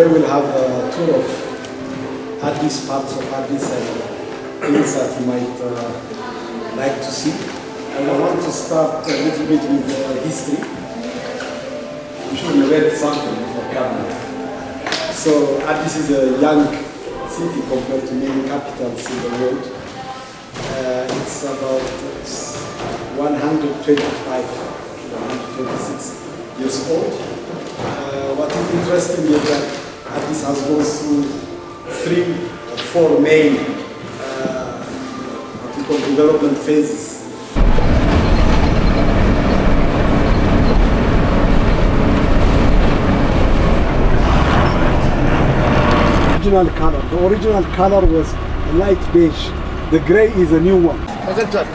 Today we'll have a tour of Addis, parts of Addis and things that you might uh, like to see. And I want to start a little bit with uh, history. I'm sure you read something before coming. So Addis is a young city compared to many capitals in the world. Uh, it's about it's 125, 126 years old. Uh, what is interesting is that this has gone through three or four main uh, what we call development phases. original color. The original color was light beige. The gray is a new one. أجلتك.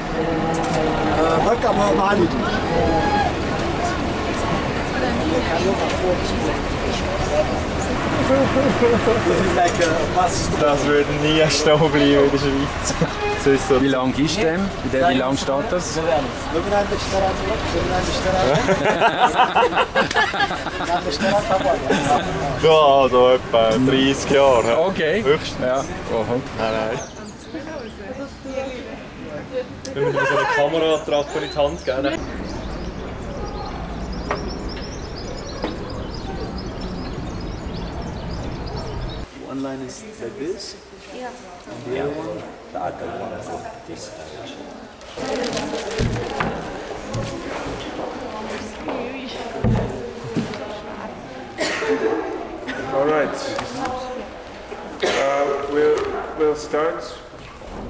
Das würde nie stehen bleiben in der Schweiz. So. Wie lang ist der? Wie, der, wie lang steht das? Ja, also etwa 30 Jahre. ja. Okay. Höchstens. Ja. Nein, nein. Wenn wir dir so eine Kameraattrappe in die Hand geben. Line is like this. Yeah. And the other one, the other one is like this direction. All right. Uh, we'll, we'll start.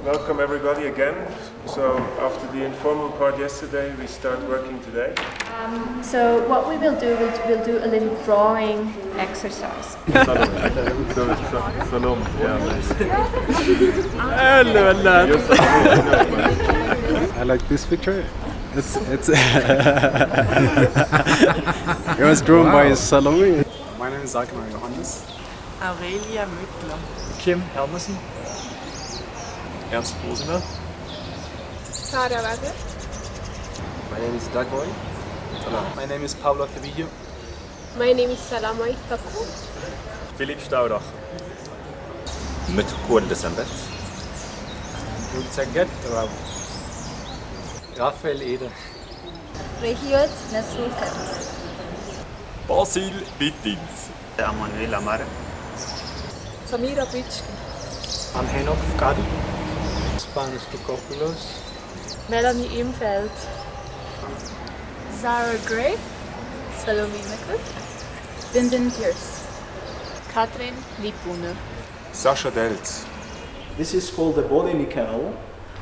Welcome everybody again. So after the informal part yesterday, we start working today. Um, so what we will do, we'll, we'll do a little drawing exercise. Salom. Ja, nice. I like this picture. It's it's. it was drawn by Salome. My name is Zakmar Johannes. Aurelia Müttler. Kim Helmersen. Ernst Bosener. Sarah Weber. My name is Dagboy. My name is Pablo Cavillo. My name is Salama Itaku. Philipp Staudach. متكون لسنبت وتسجد رابو رافائيل إيدا ريهيوت نسول Basil Bittins. بيتينز أمانويل Samira سميرة بيتشكي Anhänung Fkadi Spanisch Dukopoulos. Melanie Imfeld Zara Gray. Salome Meckler. Vinden Pierce. Katrin Lipuner. Sasha Delz. This is called the Bode Mikhail,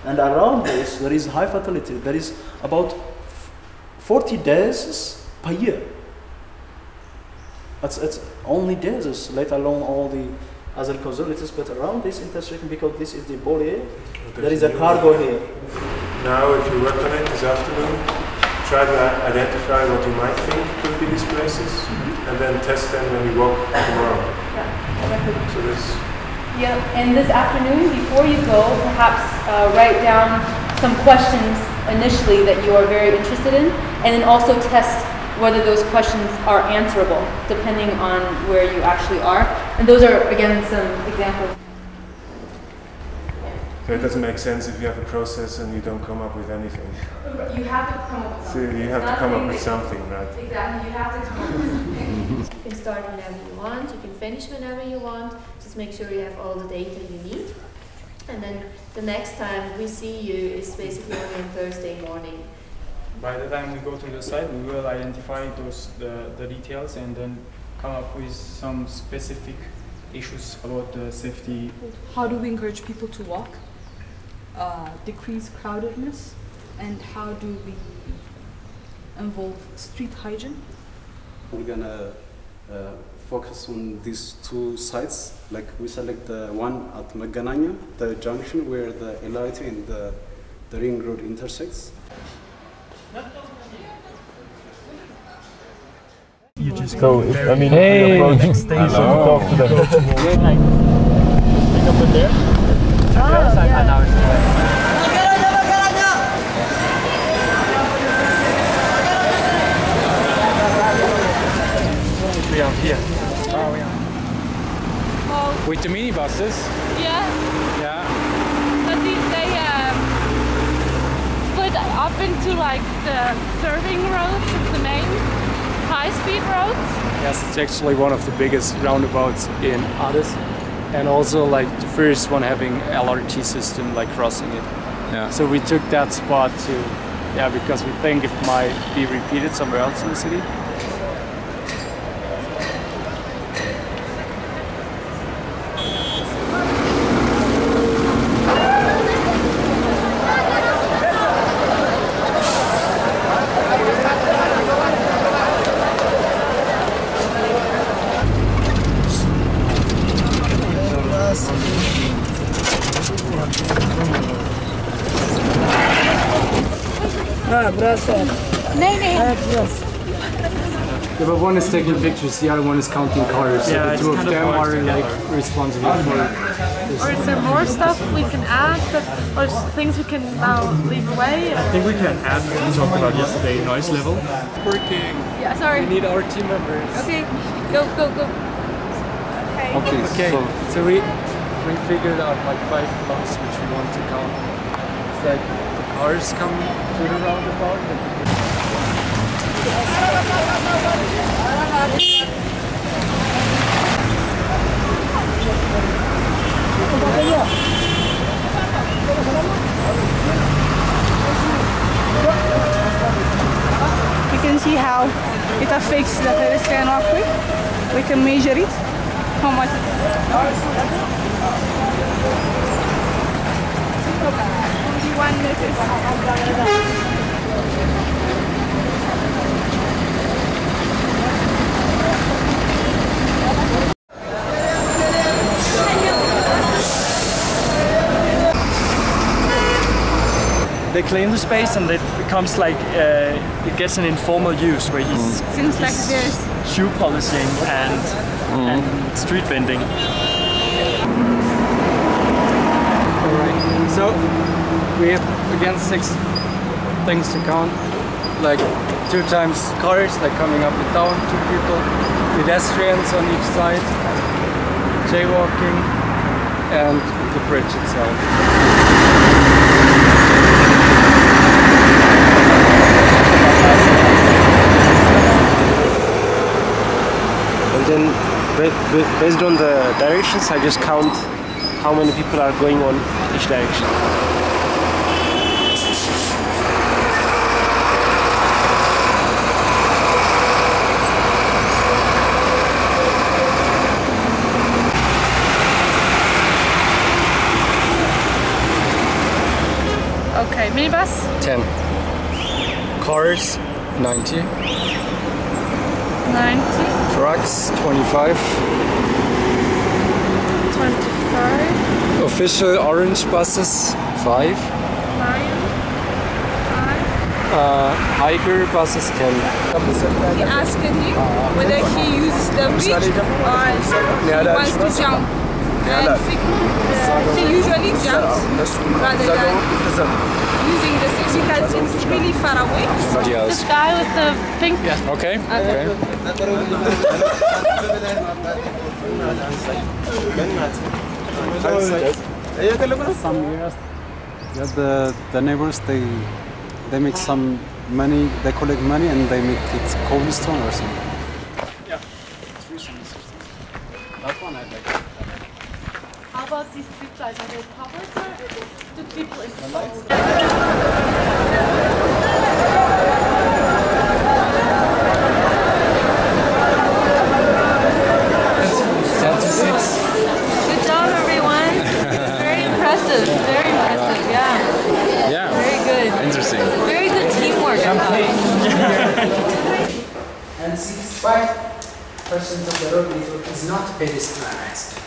and around this there is high fertility. There is about 40 deaths per year. It's, it's only deaths, let alone all the other causality. But around this intersection, because this is the Bode, there is a cargo here. Now, if you work on it this afternoon, try to identify what you might think could be these places, and then test them when you walk tomorrow. Yeah, So this. Yeah, and this afternoon, before you go, perhaps uh, write down some questions initially that you are very interested in, and then also test whether those questions are answerable, depending on where you actually are. And those are, again, some examples. So it doesn't make sense if you have a process and you don't come up with anything. You have to come up with So you have to come up with something, right? Exactly, you have to come up with something. You can start whenever you want, you can finish whenever you want, just make sure you have all the data you need. And then the next time we see you is basically only on Thursday morning. By the time we go to the site, we will identify those the, the details and then come up with some specific issues about the safety. How do we encourage people to walk, uh, decrease crowdedness, and how do we involve street hygiene? We're gonna uh, focus on these two sites. Like we select the one at Megenagna, the junction where the LRT and the, the ring road intersects. You just go. So, if, I mean, hey. you approach next station, talk to them. Pick up in there. We are here. Oh, yeah. Buses? Yeah. Yeah. But they, they um, split up into like the serving roads, the main high-speed roads. Yes, it's actually one of the biggest roundabouts in Addis, and also like the first one having LRT system like crossing it. Yeah. So we took that spot to, yeah, because we think it might be repeated somewhere else in the city. Yeah, but one is taking pictures, the other one is counting cars. So Yeah, the two of kind of them hard are like together. responsible for this. Or is there more stuff we can add, that, or things we can now leave away? I think we can add what we talked about yesterday, noise level. Working. Yeah, sorry. We need our team members. Okay, go, go, go. Okay. Okay, Okay, so so we we figured out like five blocks which we want to count. It's like the cars come to the roundabout. You can see how it affects the pedestrian walkway. We can measure it. How much Only one meter. They claim the space and it becomes like uh, it gets an informal use where he's, Seems like he's there's shoe polishing and, and street vending. Alright, so we have again six things to count. Like two times cars, like coming up and down, two people, pedestrians on each side, jaywalking, and the bridge itself. Then ba- ba- based on the directions I just count how many people are going on each direction. Okay, minibus? 10. Cars, 90. 90, Trucks, 25. 25, Official orange buses, 5. Lion, 5. Uh, Higer buses, 10. He asked him whether he uses the bridge or he wants to jump. And he usually jumps rather than using the six because it's really far away. This guy with the pink. Yeah. Okay. okay. Some years, yeah, the the neighbors they they make some money. They collect money and they make it cobblestone or something. Yeah. That one I like. How about these street lights? Are they covered or do people install? Ten to six. Good job, everyone. Very impressive. Very impressive. Yeah. Yeah. Very good. Interesting. Very good teamwork. and 65% of the road network is not pedestrianized.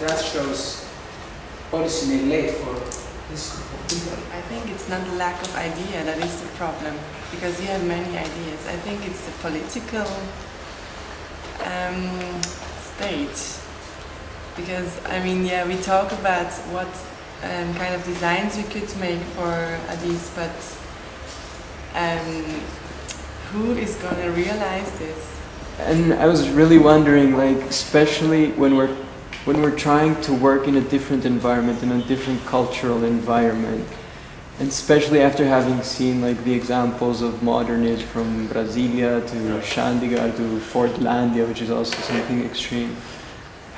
That shows policy neglect for this group of people. I think it's not the lack of idea that is the problem, because you have many ideas. I think it's the political um, state. Because, I mean, yeah, we talk about what um, kind of designs we could make for Addis, but um, who is going to realize this? And I was really wondering, like, especially when we're when we're trying to work in a different environment, in a different cultural environment, and especially after having seen like the examples of modernist from Brasilia to Chandigarh to Fordlandia, which is also something extreme.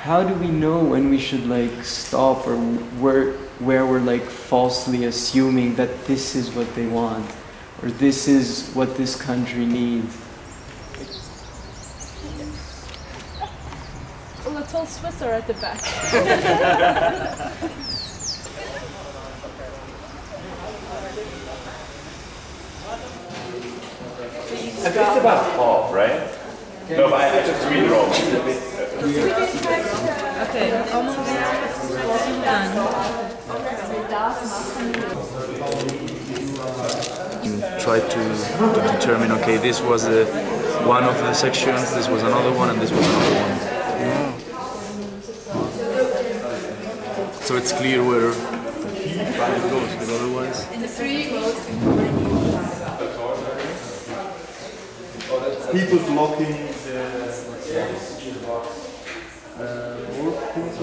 How do we know when we should like stop or where where we're like falsely assuming that this is what they want or this is what this country needs? A little Swisser at the back. I think about half, right? No, but I, I just read wrong. Okay, almost Try to, to determine, okay, this was uh, one of the sections, this was another one, and this was another one. So it's clear where it goes, because otherwise... In the three rows. People blocking the uh, work things.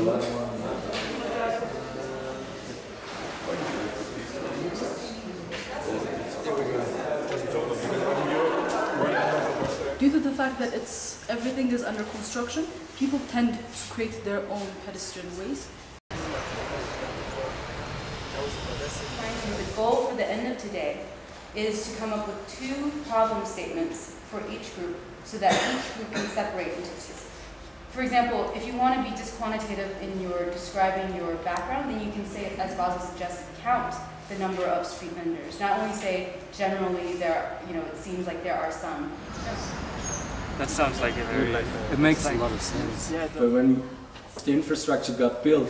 Due to the fact that it's everything is under construction, people tend to create their own pedestrian ways. The goal for the end of today is to come up with two problem statements for each group so that each group can separate into two. For example, if you want to be disquantitative in your describing your background, then you can say, as Basil suggested, count the number of street vendors. Not only say generally there, you know, it seems like there are some. That sounds like a very Like, it makes a lot of sense. Yeah, but when the infrastructure got built,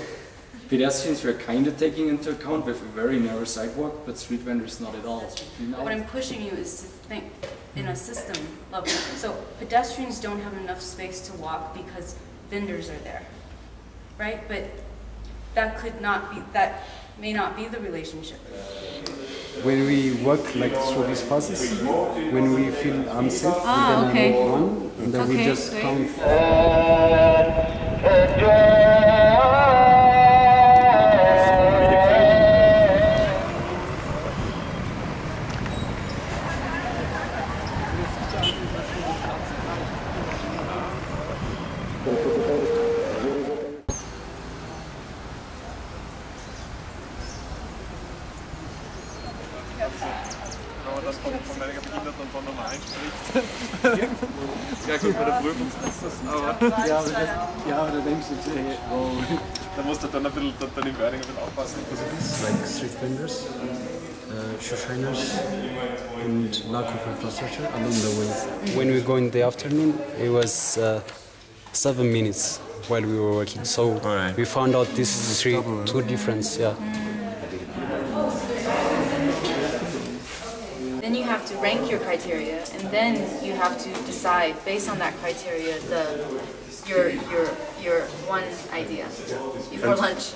pedestrians were kind of taking into account with a very narrow sidewalk, but street vendors not at all. Now- What I'm pushing you is to think in a system level. So pedestrians don't have enough space to walk because vendors are there, right? But that could not be, that may not be the relationship. When we walk like through these passes, when we feel unsafe, Ah, we're gonna okay. make one, and then we Okay, just great. count. Ja gut, bei der Prüfung ist das, aber... Ja, aber, das, ja, aber da denkst du, hey, wow. Da musst du dann ein bisschen, dann im Wording ein bisschen aufpassen. like street vendors, uh, shoe shiners, and lack of infrastructure along the way. When we go in the afternoon, it was uh, seven minutes while we were working. So we found out this is three, two difference. Yeah. Then you have to rank your criteria, and then you have to decide based on that criteria the your your your one idea before lunch.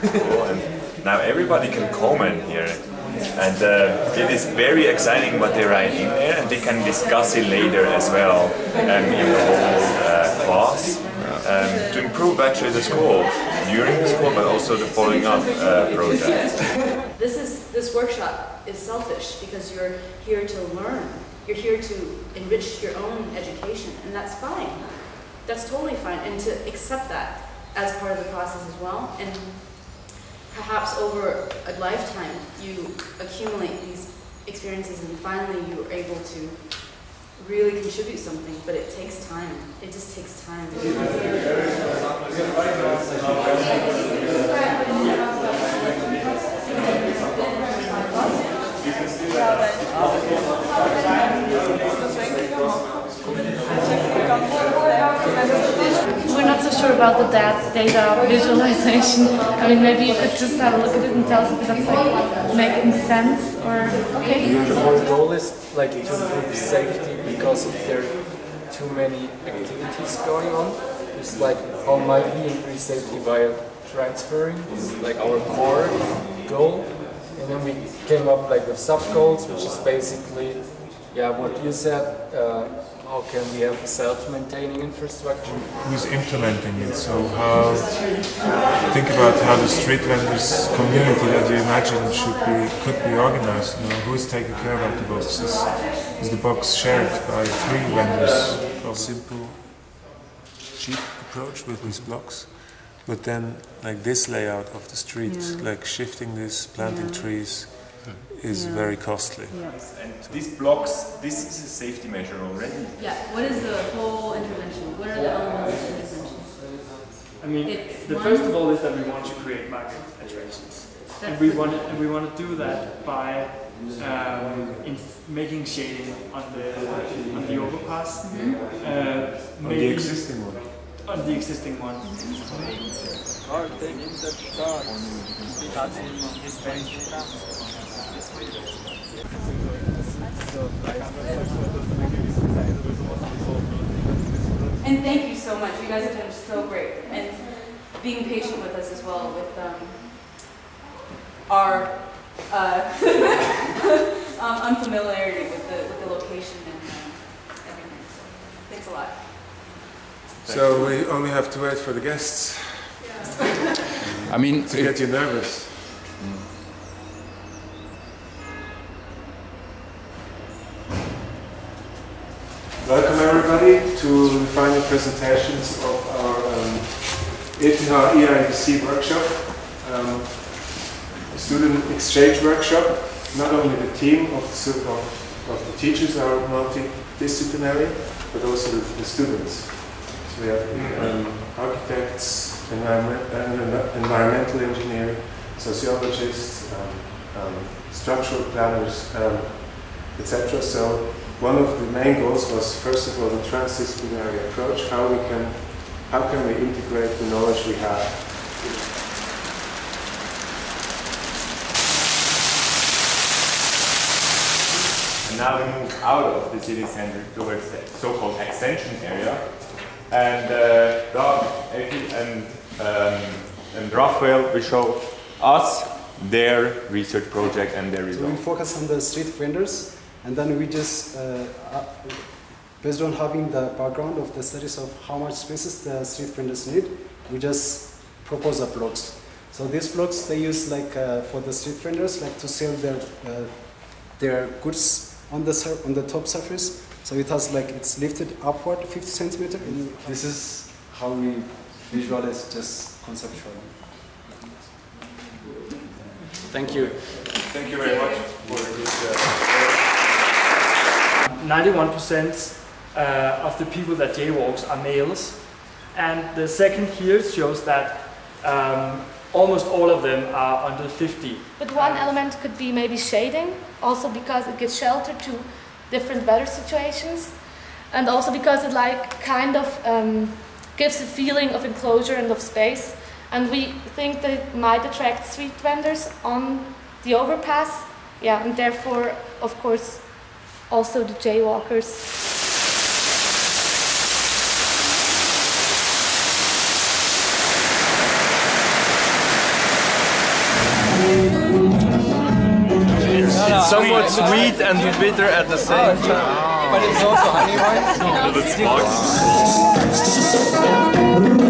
Now everybody can comment here. And uh, it is very exciting what they write in there, and they can discuss it later as well um, in the whole uh, class um, to improve actually the score during the school, but also the following up uh, project. This is this workshop is selfish because you're here to learn. You're here to enrich your own education, and that's fine. That's totally fine, and to accept that as part of the process as well. And perhaps over a lifetime, you accumulate these experiences, and finally you are able to really contribute something. But it takes time. It just takes time not so sure about the dat- data visualization. I mean, maybe you could just have a look at it and tell us if that's like making sense or okay. Our goal is like to improve safety because there are too many activities going on. It's like how might we increase safety by transferring is like our core goal. And then we came up like with sub goals, which is basically, yeah, what you said. Uh, how can we have a self-maintaining infrastructure? Who's implementing it? So how think about how the street vendors community that you imagine should be could be organized. You know, who's taking care of the boxes? Is the box shared by three vendors? A simple, cheap approach with these blocks. But then, like this layout of the street, Yeah. like shifting this, planting Yeah. trees, is Yeah. very costly. And these blocks, this is a safety measure already. Yeah, what is the whole intervention? What are the elements of the intervention? I mean, It's the first of all is that we want to create market attractions, and we want to, and we want to do that by um, in making shading on the on the overpass. Mhm. Uh, On the existing one. The existing one. And thank you so much. You guys have been so great. And being patient with us as well with um, our uh, um, unfamiliarity with the, with the location and uh, everything. So thanks a lot. So we only have to wait for the guests. I mean, to get you nervous. Welcome everybody to the final presentations of our um, ETH EiABC workshop, um, student exchange workshop. Not only the team of the, stu- of, of the teachers are multidisciplinary, but also the, the students. We have um, architects, environment, environmental engineer, sociologists, um, um, structural planners, um, etc. So one of the main goals was first of all the transdisciplinary approach, how we can how can we integrate the knowledge we have And now we move out of the city center towards the so-called extension area. And uh, Doug, Eki, and, um, and Raphael will show us their research project and their results. So we focus on the street vendors, and then we just, uh, uh, based on having the background of the studies of how much spaces the street vendors need, we just propose a blocks. So these blocks they use like uh, for the street vendors, like to sell their uh, their goods on the sur- on the top surface. So it has like it's lifted upward 50 centimeter. And this is how we visualize just conceptually. Thank you. Thank you very much for this. Uh, 91% uh, of the people that jaywalks are males. And the second here shows that um, almost all of them are under 50. But one element could be maybe shading, also because it gives shelter to different weather situations, and also because it like kind of um, gives a feeling of enclosure and of space. And we think that it might attract street vendors on the overpass, yeah, and therefore, of course, also the jaywalkers. It's sweet and bitter at the same time. But it's also honey wine?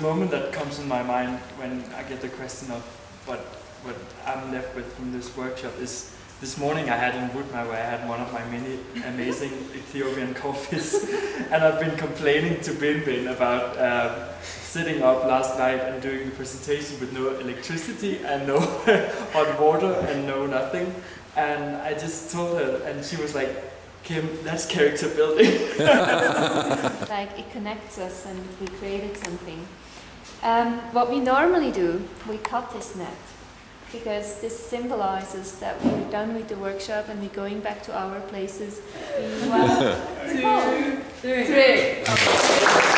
Moment that comes in my mind when I get the question of what what I'm left with from this workshop is this morning I had in Woodmar where I had one of my many amazing Ethiopian coffees and I've been complaining to Bin Bin about um, sitting up last night and doing the presentation with no electricity and no hot water and no nothing. And I just told her and she was like Kim, that's character building. like it connects us and we created something. Um, what we normally do, we cut this net because this symbolizes that we're done with the workshop and we're going back to our places. We- One, two, three.